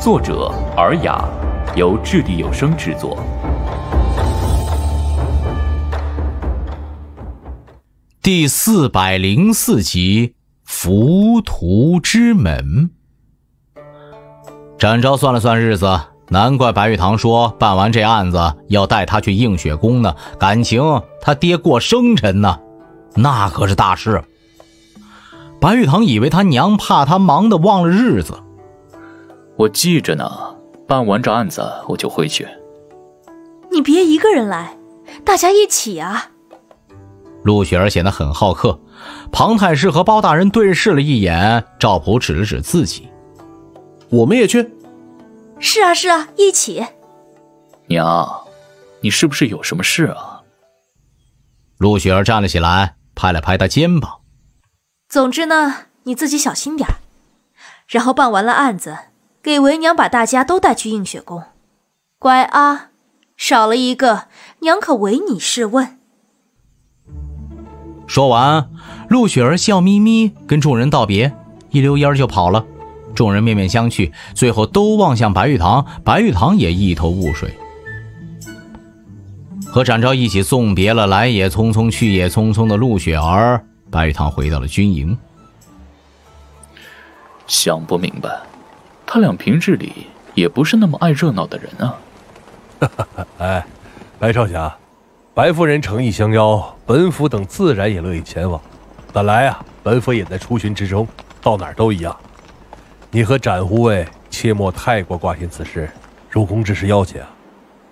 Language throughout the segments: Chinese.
作者尔雅，由掷地有声制作。第四百零四集：浮屠之门。展昭算了算日子，难怪白玉堂说办完这案子要带他去映雪宫呢。感情他爹过生辰呢，那可是大事。白玉堂以为他娘怕他忙的忘了日子。我记着呢，办完这案子我就回去。你别一个人来，大家一起啊！陆雪儿显得很好客。庞太师和包大人对视了一眼，赵普指了指自己：“我们也去。”“是啊，是啊，一起。”娘，你是不是有什么事啊？陆雪儿站了起来，拍了拍他肩膀：“总之呢，你自己小心点然后办完了案子。”给为娘把大家都带去映雪宫，乖啊，少了一个，娘可唯你是问。说完，陆雪儿笑眯眯跟众人道别，一溜烟就跑了。众人面面相觑，最后都望向白玉堂，白玉堂也一头雾水。和展昭一起送别了来也匆匆去也匆匆的陆雪儿，白玉堂回到了军营。想不明白。他俩平日里也不是那么爱热闹的人啊。哎，白少侠，白夫人诚意相邀，本府等自然也乐意前往。本来啊，本府也在出巡之中，到哪儿都一样。你和展护卫切莫太过挂心此事。入宫只是要紧啊，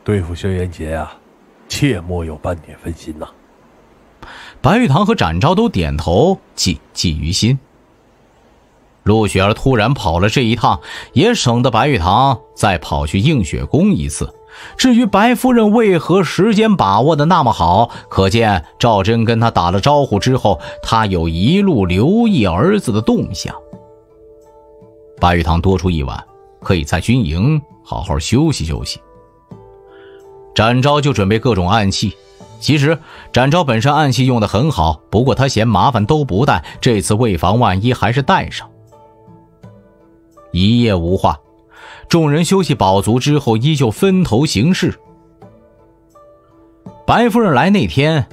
对付轩辕杰啊，切莫有半点分心呐。白玉堂和展昭都点头，记记于心。陆雪儿突然跑了这一趟，也省得白玉堂再跑去映雪宫一次。至于白夫人为何时间把握的那么好，可见赵真跟他打了招呼之后，他有一路留意儿子的动向。白玉堂多出一晚，可以在军营好好休息休息。展昭就准备各种暗器，其实展昭本身暗器用的很好，不过他嫌麻烦都不带，这次为防万一，还是带上。一夜无话，众人休息饱足之后，依旧分头行事。白夫人来那天，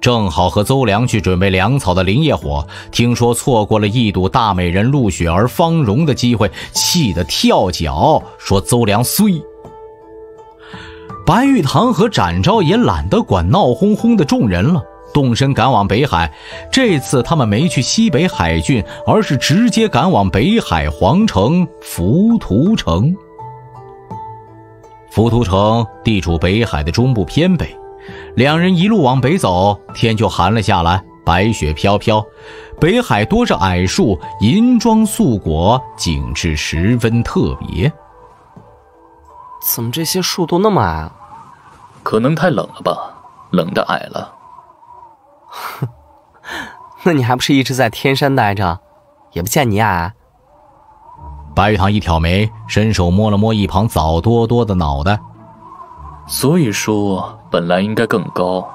正好和邹良去准备粮草的林业火，听说错过了一睹大美人陆雪儿芳容的机会，气得跳脚，说邹良衰。白玉堂和展昭也懒得管闹哄哄的众人了。动身赶往北海，这次他们没去西北海郡，而是直接赶往北海皇城浮屠城。浮屠城地处北海的中部偏北，两人一路往北走，天就寒了下来，白雪飘飘。北海多是矮树，银装素裹，景致十分特别。怎么这些树都那么矮啊？可能太冷了吧，冷的矮了。哼，那你还不是一直在天山待着，也不见你矮。白玉堂一挑眉，伸手摸了摸一旁枣多多的脑袋。所以说，本来应该更高，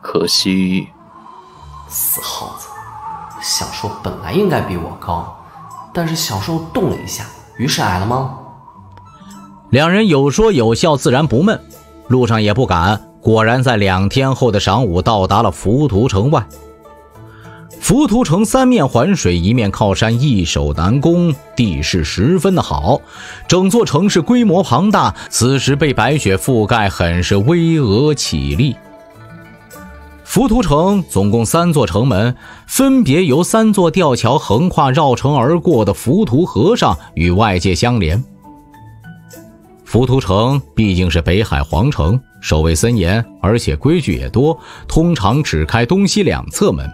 可惜。死耗子，小兽本来应该比我高，但是小兽动了一下，于是矮了吗？两人有说有笑，自然不闷。路上也不赶。果然，在两天后的晌午，到达了浮屠城外。浮屠城三面环水，一面靠山，易守难攻，地势十分的好。整座城市规模庞大，此时被白雪覆盖，很是巍峨绮丽。浮屠城总共三座城门，分别由三座吊桥横跨绕城而过的浮屠河上与外界相连。浮屠城毕竟是北海皇城。守卫森严，而且规矩也多，通常只开东西两侧门。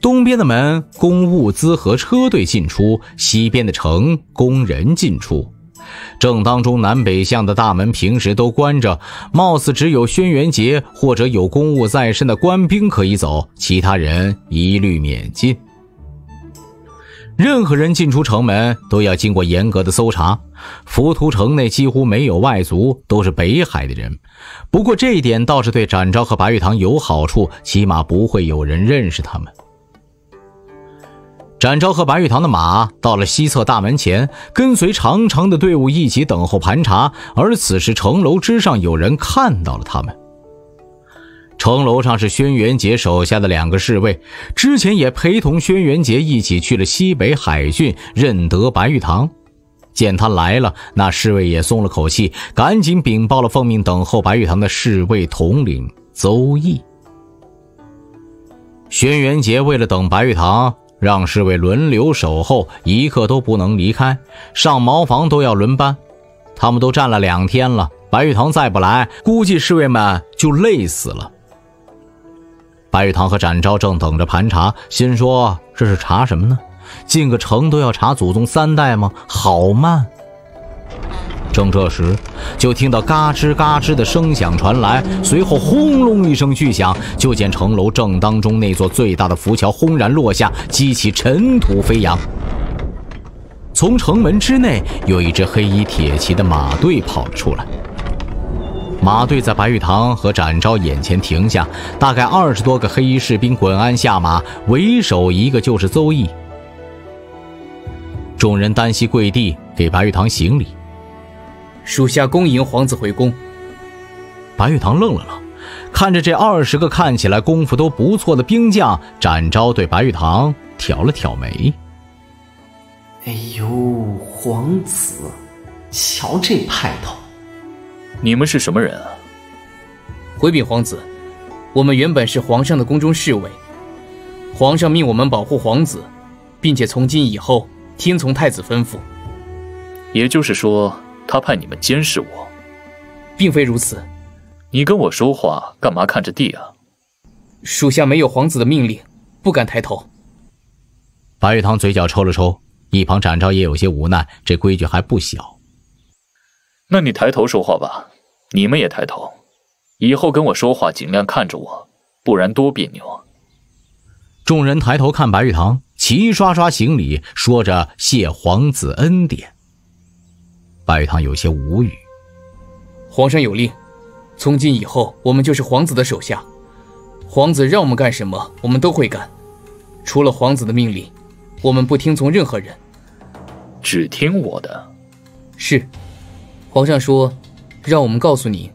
东边的门供物资和车队进出，西边的城供人进出。正当中南北向的大门平时都关着，貌似只有轩辕杰或者有公务在身的官兵可以走，其他人一律免进。任何人进出城门都要经过严格的搜查。浮屠城内几乎没有外族，都是北海的人。不过这一点倒是对展昭和白玉堂有好处，起码不会有人认识他们。展昭和白玉堂的马到了西侧大门前，跟随长长的队伍一起等候盘查。而此时城楼之上有人看到了他们。城楼上是轩辕杰手下的两个侍卫，之前也陪同轩辕杰一起去了西北海郡认得白玉堂。见他来了，那侍卫也松了口气，赶紧禀报了奉命等候白玉堂的侍卫统领邹毅。轩辕杰为了等白玉堂，让侍卫轮流守候，一刻都不能离开，上茅房都要轮班。他们都站了两天了，白玉堂再不来，估计侍卫们就累死了。白玉堂和展昭正等着盘查，心说这是查什么呢？进个城都要查祖宗三代吗？好慢！正这时，就听到嘎吱嘎吱的声响传来，随后轰隆一声巨响，就见城楼正当中那座最大的浮桥轰然落下，激起尘土飞扬。从城门之内，有一支黑衣铁骑的马队跑了出来。马队在白玉堂和展昭眼前停下，大概二十多个黑衣士兵滚鞍下马，为首一个就是邹毅。众人单膝跪地，给白玉堂行礼。属下恭迎皇子回宫。白玉堂愣了愣，看着这二十个看起来功夫都不错的兵将，展昭对白玉堂挑了挑眉：“哎呦，皇子，瞧这派头！你们是什么人啊？”回禀皇子，我们原本是皇上的宫中侍卫，皇上命我们保护皇子，并且从今以后。听从太子吩咐，也就是说，他派你们监视我，并非如此。你跟我说话干嘛看着地啊？属下没有皇子的命令，不敢抬头。白玉堂嘴角抽了抽，一旁展昭也有些无奈，这规矩还不小。那你抬头说话吧，你们也抬头，以后跟我说话尽量看着我，不然多别扭。众人抬头看白玉堂。齐刷刷行礼，说着谢皇子恩典。白玉堂有些无语。皇上有令，从今以后我们就是皇子的手下，皇子让我们干什么，我们都会干。除了皇子的命令，我们不听从任何人。只听我的。是。皇上说，让我们告诉您，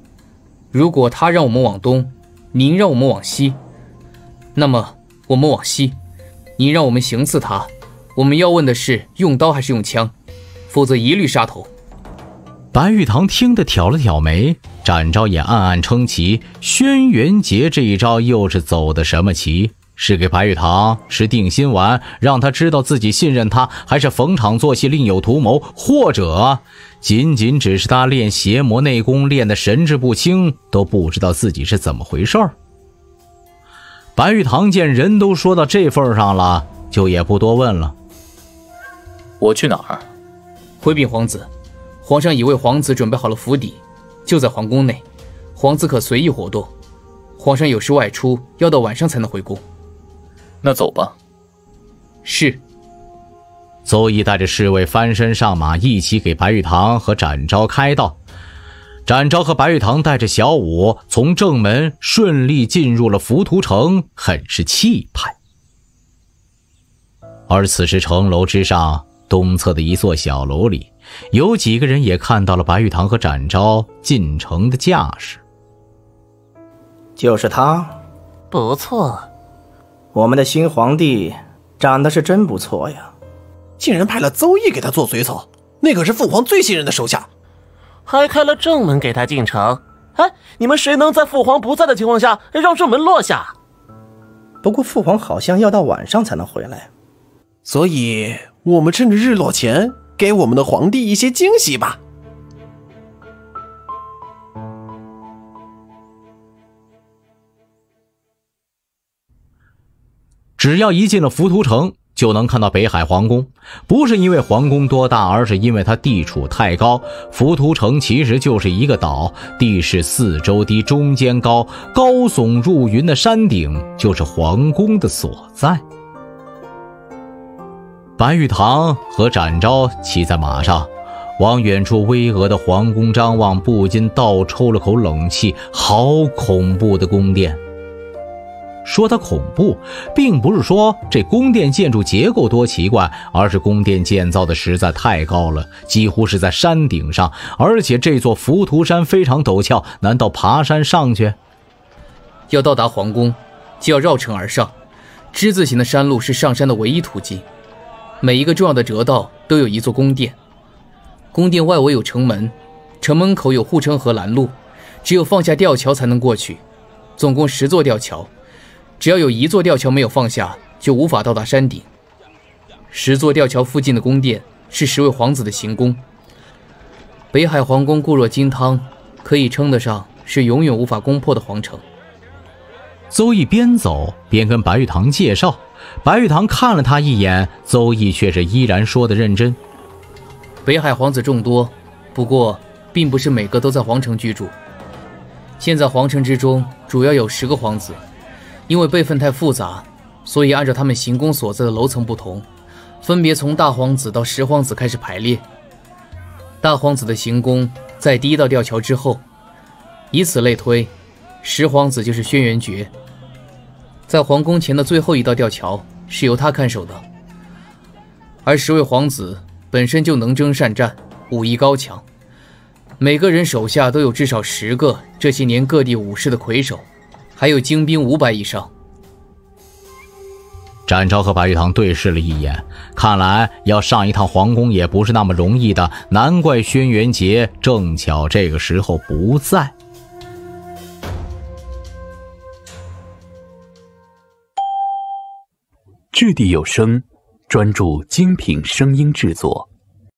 如果他让我们往东，您让我们往西，那么我们往西。您让我们行刺他，我们要问的是用刀还是用枪，否则一律杀头。白玉堂听得挑了挑眉，展昭也暗暗称奇。轩辕杰这一招又是走的什么棋？是给白玉堂吃定心丸，让他知道自己信任他，还是逢场作戏，另有图谋？或者仅仅只是他练邪魔内功练得神志不清，都不知道自己是怎么回事儿？白玉堂见人都说到这份上了，就也不多问了。我去哪儿？回禀皇子，皇上已为皇子准备好了府邸，就在皇宫内，皇子可随意活动。皇上有事外出，要到晚上才能回宫。那走吧。是。邹毅带着侍卫翻身上马，一起给白玉堂和展昭开道。展昭和白玉堂带着小五从正门顺利进入了浮屠城，很是气派。而此时城楼之上东侧的一座小楼里，有几个人也看到了白玉堂和展昭进城的架势。就是他，不错。我们的新皇帝长得是真不错呀，竟然派了邹毅给他做随从，那可是父皇最信任的手下。还开了正门给他进城，哎，你们谁能在父皇不在的情况下让正门落下？不过父皇好像要到晚上才能回来，所以我们趁着日落前给我们的皇帝一些惊喜吧。只要一进了浮屠城。就能看到北海皇宫，不是因为皇宫多大，而是因为它地处太高。浮屠城其实就是一个岛，地势四周低，中间高，高耸入云的山顶就是皇宫的所在。白玉堂和展昭骑在马上，往远处巍峨的皇宫张望，不禁倒抽了口冷气。好恐怖的宫殿！说它恐怖，并不是说这宫殿建筑结构多奇怪，而是宫殿建造的实在太高了，几乎是在山顶上，而且这座浮屠山非常陡峭，难道爬山上去？要到达皇宫，就要绕城而上，之字形的山路是上山的唯一途径。每一个重要的折道都有一座宫殿，宫殿外围有城门，城门口有护城河拦路，只有放下吊桥才能过去。总共十座吊桥，只要有一座吊桥没有放下，就无法到达山顶。十座吊桥附近的宫殿是十位皇子的行宫。北海皇宫固若金汤，可以称得上是永远无法攻破的皇城。邹毅边走边跟白玉堂介绍，白玉堂看了他一眼，邹毅却是依然说的认真。北海皇子众多，不过并不是每个都在皇城居住。现在皇城之中主要有十个皇子，因为辈分太复杂，所以按照他们行宫所在的楼层不同，分别从大皇子到十皇子开始排列。大皇子的行宫在第一道吊桥之后，以此类推。十皇子就是轩辕绝，在皇宫前的最后一道吊桥是由他看守的。而十位皇子本身就能征善战，武艺高强，每个人手下都有至少十个这些年各地武士的魁首，还有精兵五百以上。展昭和白玉堂对视了一眼，看来要上一趟皇宫也不是那么容易的，难怪轩辕杰正巧这个时候不在。掷地有声，专注精品声音制作。